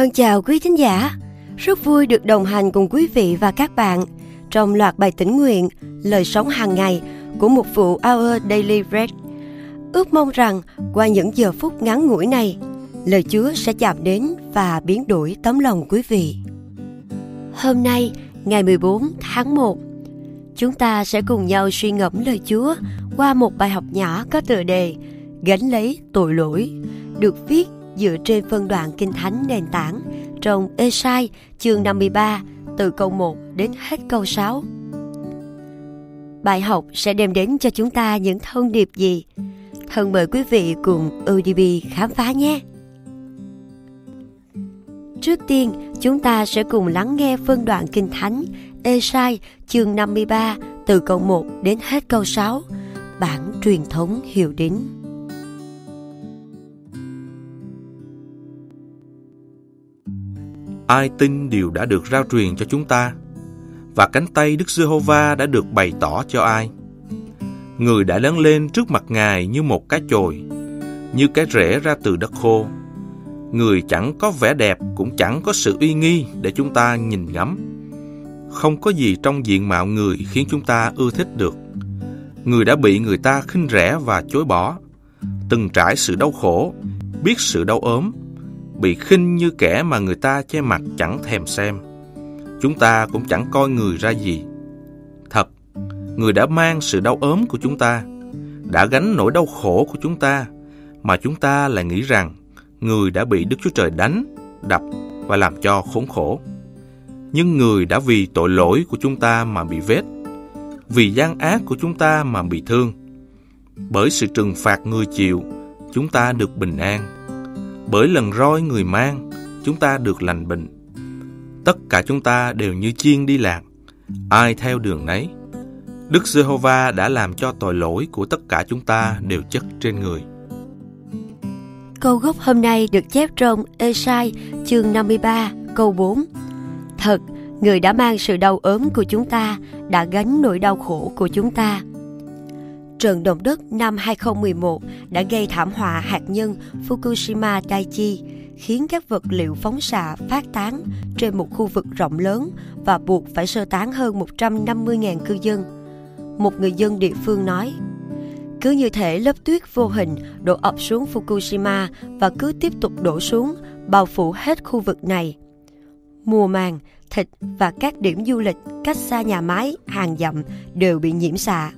Thân chào quý thính giả, rất vui được đồng hành cùng quý vị và các bạn trong loạt bài tĩnh nguyện Lời sống hàng ngày của một vụ Our Daily Bread. Ước mong rằng qua những giờ phút ngắn ngủi này, lời Chúa sẽ chạm đến và biến đổi tấm lòng quý vị. Hôm nay, ngày 14 tháng 1, chúng ta sẽ cùng nhau suy ngẫm lời Chúa qua một bài học nhỏ có tựa đề Gánh lấy tội lỗi, được viết dựa trên phân đoạn kinh thánh nền tảng trong Esai chương 53 từ câu 1 đến hết câu 6. Bài học sẽ đem đến cho chúng ta những thông điệp gì? Thân mời quý vị cùng UDB khám phá nhé! Trước tiên, chúng ta sẽ cùng lắng nghe phân đoạn kinh thánh Esai chương 53 từ câu 1 đến hết câu 6, bản truyền thống hiệu đính. Ai tin điều đã được rao truyền cho chúng ta và cánh tay Đức Giê-hô-va đã được bày tỏ cho ai. Người đã lớn lên trước mặt Ngài như một cái chồi, như cái rễ ra từ đất khô. Người chẳng có vẻ đẹp cũng chẳng có sự uy nghi để chúng ta nhìn ngắm. Không có gì trong diện mạo người khiến chúng ta ưa thích được. Người đã bị người ta khinh rẻ và chối bỏ, từng trải sự đau khổ, biết sự đau ốm, bị khinh như kẻ mà người ta che mặt chẳng thèm xem. Chúng ta cũng chẳng coi người ra gì. Thật, người đã mang sự đau ốm của chúng ta, đã gánh nỗi đau khổ của chúng ta, mà chúng ta lại nghĩ rằng người đã bị Đức Chúa Trời đánh, đập và làm cho khốn khổ. Nhưng người đã vì tội lỗi của chúng ta mà bị vết, vì gian ác của chúng ta mà bị thương. Bởi sự trừng phạt người chịu, chúng ta được bình an bởi lần roi người mang, chúng ta được lành bệnh. Tất cả chúng ta đều như chiên đi lạc, ai theo đường nấy. Đức Giê-hô-va đã làm cho tội lỗi của tất cả chúng ta đều chất trên người. Câu gốc hôm nay được chép trong Esai chương 53 câu 4. Thật, người đã mang sự đau ốm của chúng ta, đã gánh nỗi đau khổ của chúng ta trận động đất năm 2011 đã gây thảm họa hạt nhân Fukushima Daiichi, khiến các vật liệu phóng xạ phát tán trên một khu vực rộng lớn và buộc phải sơ tán hơn 150.000 cư dân. Một người dân địa phương nói, cứ như thể lớp tuyết vô hình đổ ập xuống Fukushima và cứ tiếp tục đổ xuống, bao phủ hết khu vực này. Mùa màng, thịt và các điểm du lịch cách xa nhà máy hàng dặm đều bị nhiễm xạ.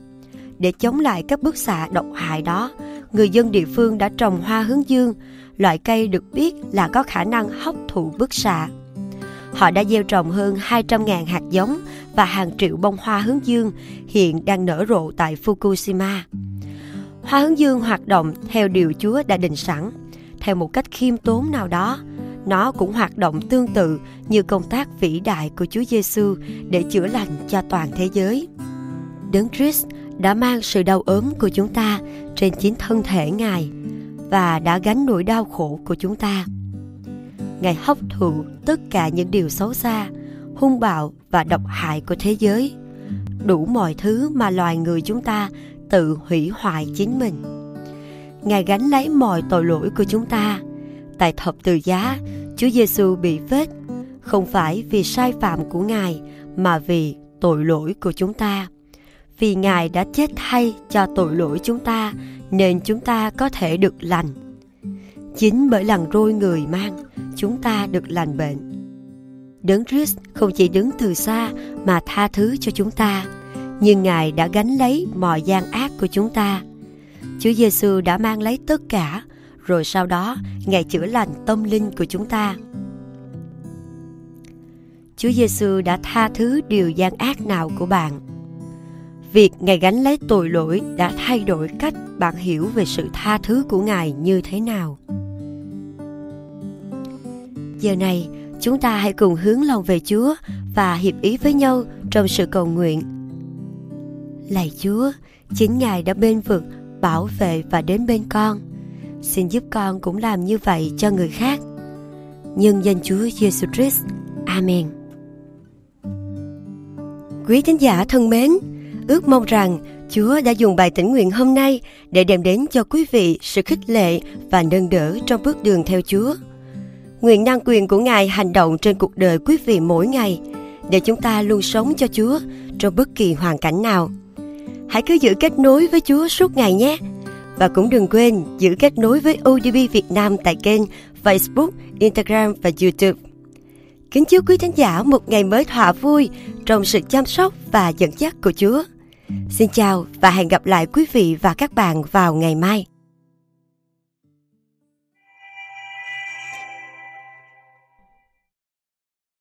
Để chống lại các bức xạ độc hại đó, người dân địa phương đã trồng hoa hướng dương, loại cây được biết là có khả năng hấp thụ bức xạ. Họ đã gieo trồng hơn 200.000 hạt giống và hàng triệu bông hoa hướng dương hiện đang nở rộ tại Fukushima. Hoa hướng dương hoạt động theo điều Chúa đã định sẵn, theo một cách khiêm tốn nào đó. Nó cũng hoạt động tương tự như công tác vĩ đại của Chúa Giêsu để chữa lành cho toàn thế giới. Đấng Christ đã mang sự đau ốm của chúng ta trên chính thân thể Ngài và đã gánh nỗi đau khổ của chúng ta. Ngài hấp thụ tất cả những điều xấu xa, hung bạo và độc hại của thế giới, đủ mọi thứ mà loài người chúng ta tự hủy hoại chính mình. Ngài gánh lấy mọi tội lỗi của chúng ta. Tại thập tự giá, Chúa Giêsu bị vết không phải vì sai phạm của Ngài mà vì tội lỗi của chúng ta vì Ngài đã chết thay cho tội lỗi chúng ta nên chúng ta có thể được lành. Chính bởi lần roi người mang, chúng ta được lành bệnh. Đấng Christ không chỉ đứng từ xa mà tha thứ cho chúng ta, nhưng Ngài đã gánh lấy mọi gian ác của chúng ta. Chúa Giêsu đã mang lấy tất cả, rồi sau đó Ngài chữa lành tâm linh của chúng ta. Chúa Giêsu đã tha thứ điều gian ác nào của bạn Việc Ngài gánh lấy tội lỗi đã thay đổi cách bạn hiểu về sự tha thứ của Ngài như thế nào. Giờ này, chúng ta hãy cùng hướng lòng về Chúa và hiệp ý với nhau trong sự cầu nguyện. Lạy Chúa, chính Ngài đã bên vực, bảo vệ và đến bên con. Xin giúp con cũng làm như vậy cho người khác. Nhân danh Chúa Giêsu Christ. Amen. Quý thính giả thân mến, Ước mong rằng Chúa đã dùng bài tĩnh nguyện hôm nay để đem đến cho quý vị sự khích lệ và nâng đỡ trong bước đường theo Chúa. Nguyện năng quyền của Ngài hành động trên cuộc đời quý vị mỗi ngày để chúng ta luôn sống cho Chúa trong bất kỳ hoàn cảnh nào. Hãy cứ giữ kết nối với Chúa suốt ngày nhé. Và cũng đừng quên giữ kết nối với ODB Việt Nam tại kênh Facebook, Instagram và YouTube. Kính chúc quý khán giả một ngày mới thỏa vui trong sự chăm sóc và dẫn dắt của Chúa. Xin chào và hẹn gặp lại quý vị và các bạn vào ngày mai.